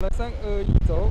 来三二一走